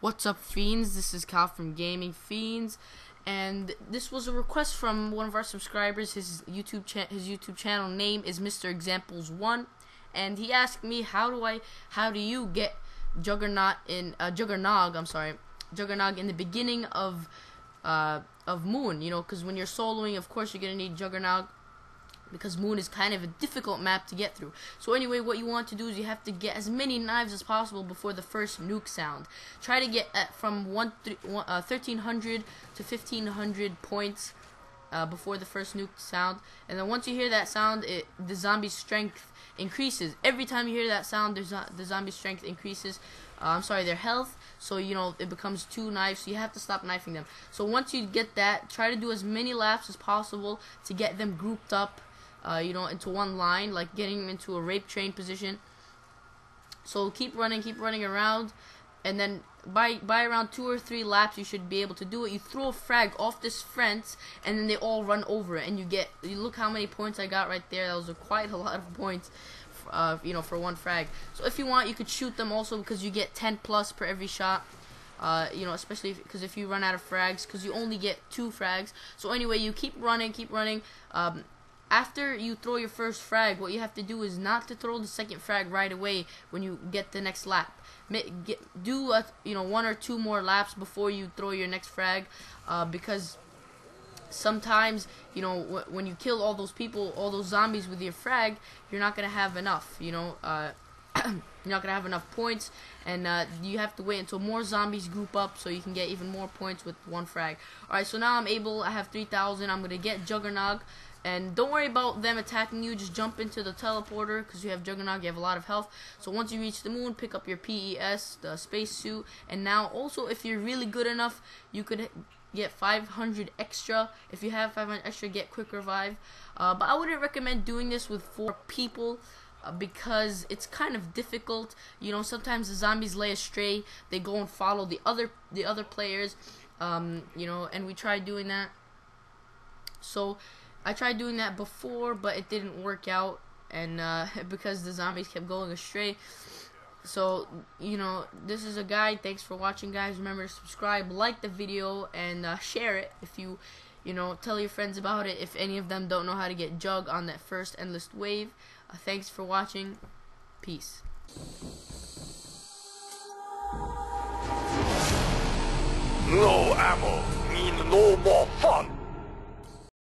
What's up, Fiends? This is Cal from Gaming Fiends, and this was a request from one of our subscribers. His YouTube his YouTube channel name is Mr. Examples One, and he asked me how do I how do you get Juggernaut in uh, Juggernog? I'm sorry, Juggernog in the beginning of uh, of Moon. You know, because when you're soloing, of course you're gonna need Juggernog because Moon is kind of a difficult map to get through. So anyway, what you want to do is you have to get as many knives as possible before the first nuke sound. Try to get from one, uh, 1300 to 1500 points uh, before the first nuke sound. And then once you hear that sound, it, the zombie strength increases. Every time you hear that sound, the zombie strength increases. Uh, I'm sorry, their health. So, you know, it becomes two knives. So you have to stop knifing them. So once you get that, try to do as many laps as possible to get them grouped up uh, you know, into one line, like getting into a rape train position. So keep running, keep running around, and then by by around two or three laps, you should be able to do it. You throw a frag off this fence, and then they all run over it, and you get. You look how many points I got right there. That was a, quite a lot of points. Uh, you know, for one frag. So if you want, you could shoot them also because you get 10 plus per every shot. Uh, you know, especially because if, if, you run out of frags, because you only get two frags. So anyway, you keep running, keep running. Um, after you throw your first frag, what you have to do is not to throw the second frag right away when you get the next lap. Get, do a, you know one or two more laps before you throw your next frag, uh, because sometimes you know when you kill all those people, all those zombies with your frag, you're not gonna have enough. You know. Uh, you're not gonna have enough points, and uh, you have to wait until more zombies group up so you can get even more points with one frag. Alright, so now I'm able, I have 3,000, I'm gonna get Juggernog, and don't worry about them attacking you. Just jump into the teleporter because you have Juggernaut. You have a lot of health. So once you reach the moon, pick up your PES, the spacesuit. And now also, if you're really good enough, you could get 500 extra. If you have 500 extra, get quick revive. Uh, but I wouldn't recommend doing this with four people. Uh, because it's kind of difficult, you know. Sometimes the zombies lay astray; they go and follow the other the other players, um, you know. And we tried doing that, so I tried doing that before, but it didn't work out, and uh, because the zombies kept going astray. So, you know, this is a guide. Thanks for watching, guys. Remember to subscribe, like the video, and uh, share it if you, you know, tell your friends about it if any of them don't know how to get Jug on that first Endless Wave. Uh, thanks for watching. Peace. No ammo means no more fun.